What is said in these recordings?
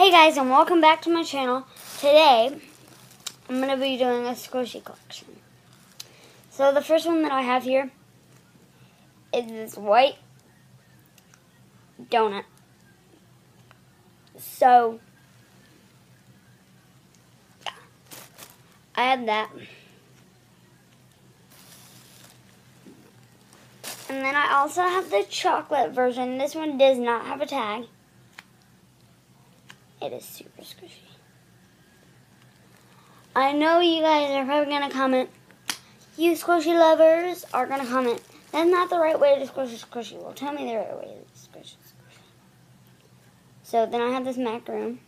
Hey guys, and welcome back to my channel. Today, I'm going to be doing a squishy collection. So the first one that I have here is this white donut. So, I have that. And then I also have the chocolate version. This one does not have a tag. It is super squishy. I know you guys are probably going to comment, you squishy lovers are going to comment, that's not the right way to squish a squishy. Well, tell me the right way to squish a squishy. So then I have this macaroon,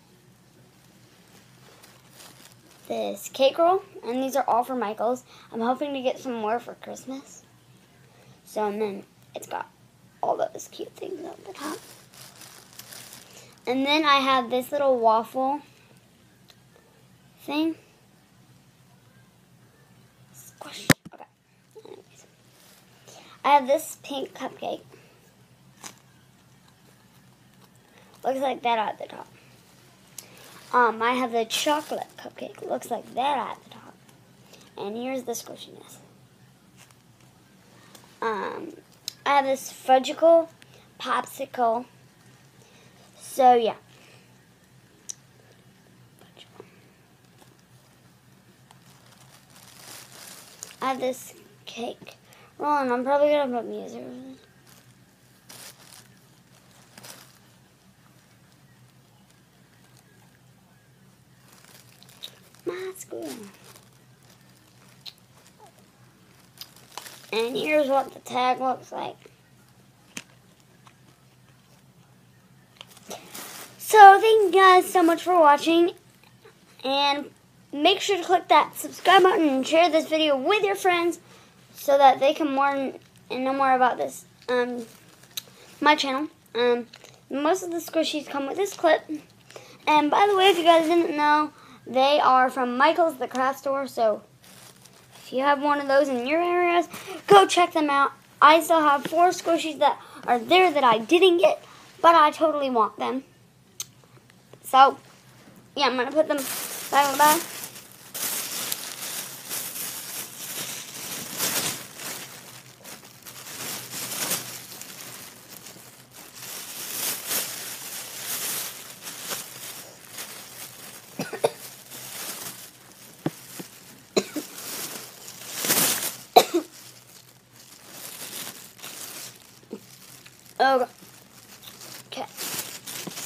this cake roll, and these are all for Michael's. I'm hoping to get some more for Christmas. So, and then it's got all those cute things at the top. And then I have this little waffle thing. Squish. Okay. I have this pink cupcake. Looks like that at the top. Um, I have the chocolate cupcake. Looks like that at the top. And here's the squishiness. Um, I have this fudgicle popsicle so, yeah. I have this cake. Ron, I'm probably to put music My school. And here's what the tag looks like. So thank you guys so much for watching. And make sure to click that subscribe button and share this video with your friends so that they can learn and know more about this um, my channel. Um, most of the squishies come with this clip. And by the way, if you guys didn't know, they are from Michael's the Craft Store. So if you have one of those in your areas, go check them out. I still have four squishies that are there that I didn't get, but I totally want them. So, yeah, I'm going to put them back in the bag. okay.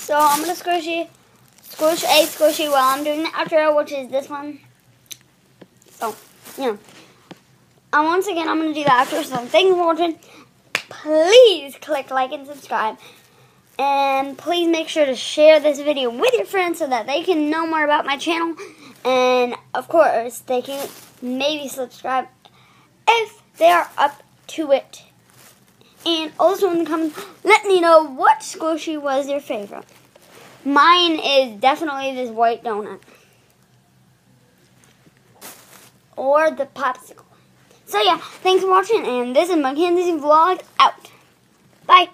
So I'm gonna squishy squish a squishy while I'm doing the outro, which is this one. So, yeah. And once again, I'm going to do the outro, so thanks for watching. Please click like and subscribe. And please make sure to share this video with your friends so that they can know more about my channel. And, of course, they can maybe subscribe if they are up to it. And also in the comments, let me know what squishy was your favorite. Mine is definitely this white donut. Or the popsicle. So yeah, thanks for watching, and this is Mackenzie Vlog out. Bye.